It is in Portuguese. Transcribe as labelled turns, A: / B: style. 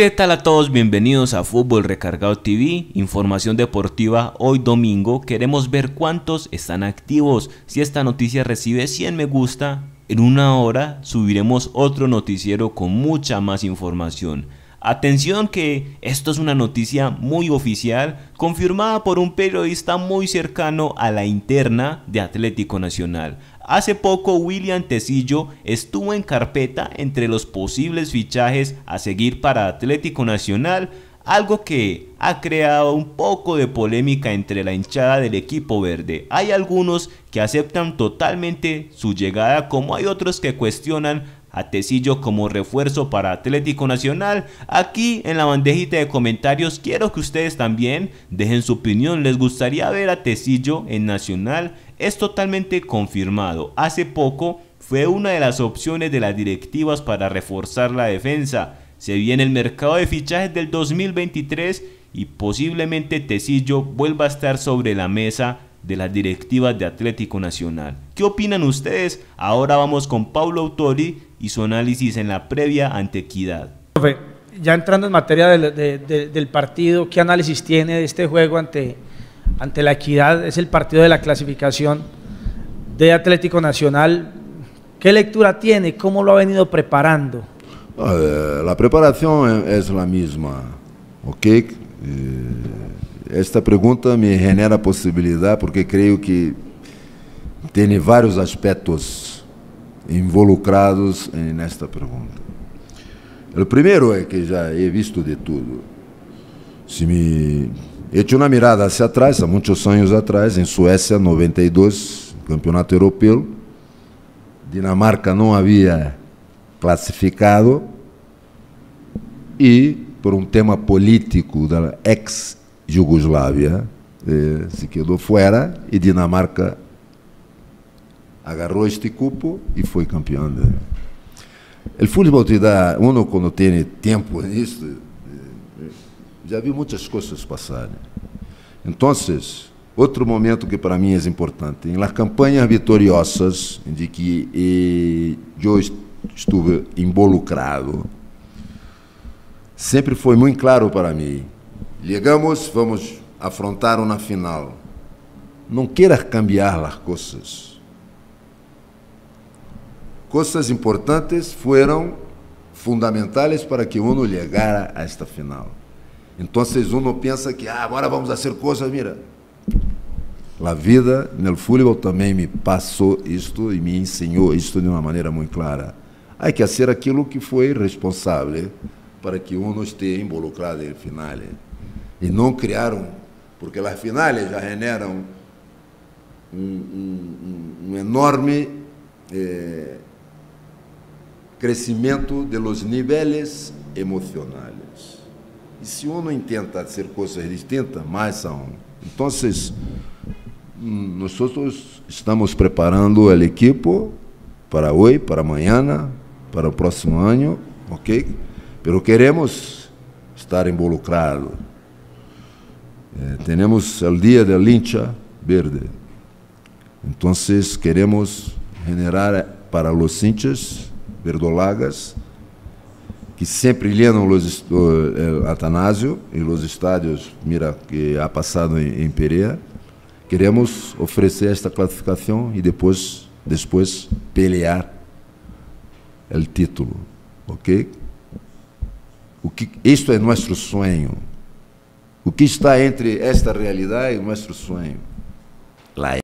A: ¿Qué tal a todos? Bienvenidos a Fútbol Recargado TV, información deportiva. Hoy domingo queremos ver cuántos están activos. Si esta noticia recibe 100 me gusta, en una hora subiremos otro noticiero con mucha más información. Atención que esto es una noticia muy oficial, confirmada por un periodista muy cercano a la interna de Atlético Nacional. Hace poco William Tecillo estuvo en carpeta entre los posibles fichajes a seguir para Atlético Nacional, algo que ha creado un poco de polémica entre la hinchada del equipo verde. Hay algunos que aceptan totalmente su llegada como hay otros que cuestionan a Tecillo como refuerzo para Atlético Nacional. Aquí en la bandejita de comentarios quiero que ustedes también dejen su opinión. ¿Les gustaría ver a Tecillo en Nacional? es totalmente confirmado. Hace poco fue una de las opciones de las directivas para reforzar la defensa. Se viene el mercado de fichajes del 2023 y posiblemente Tecillo vuelva a estar sobre la mesa de las directivas de Atlético Nacional. ¿Qué opinan ustedes? Ahora vamos con Paulo Autori y su análisis en la previa ante Equidad.
B: Ya entrando en materia del partido, ¿qué análisis tiene de este juego ante, ante la equidad, es el partido de la clasificación de Atlético Nacional. ¿Qué lectura tiene? ¿Cómo lo ha venido preparando?
C: Eh, la preparación es la misma, ¿ok? Eh, esta pregunta me genera posibilidad porque creo que tiene varios aspectos involucrados en esta pregunta. El primero es que ya he visto de todo. Si me Echo uma mirada hacia atrás, há muitos anos atrás, em Suécia, 92, campeonato europeu. Dinamarca não havia classificado e, por um tema político da ex-Jugoslávia, eh, se quedou fora e Dinamarca agarrou este cupo e foi campeão. O futebol te dá, uno quando tem tempo nisso, já vi muitas coisas passarem. Então, outro momento que para mim é importante, em las campanhas vitoriosas, de que eu estive involucrado, sempre foi muito claro para mim. Chegamos, vamos afrontar uma final. Não queiras cambiar as coisas. Coisas importantes foram fundamentais para que uno chegara a esta final. Então uno pensa que ah, agora vamos fazer coisas, mira. A vida no futebol também me passou isto e me ensinou isto de uma maneira muito clara. Há que fazer aquilo que foi responsável para que uno esteja involucrado no final. E não criaram, porque as finais já generam um, um, um enorme eh, crescimento de los níveis emocionais. E se uno intenta ser coisas distintas, mais são. Então, nós estamos preparando o equipo para hoje, para amanhã, para o próximo ano, ok? Pero queremos estar involucrados. Eh, temos o dia del hincha verde. Então, queremos generar para os hinchas verdolagas que sempre llenan los, el Atanasio e os estádios, mira, que ha passado em, em Pereira. Queremos oferecer esta classificação e depois, depois pelear o título, ok? O que, isto é nosso sonho. O que está entre esta realidade e nosso sonho? Lá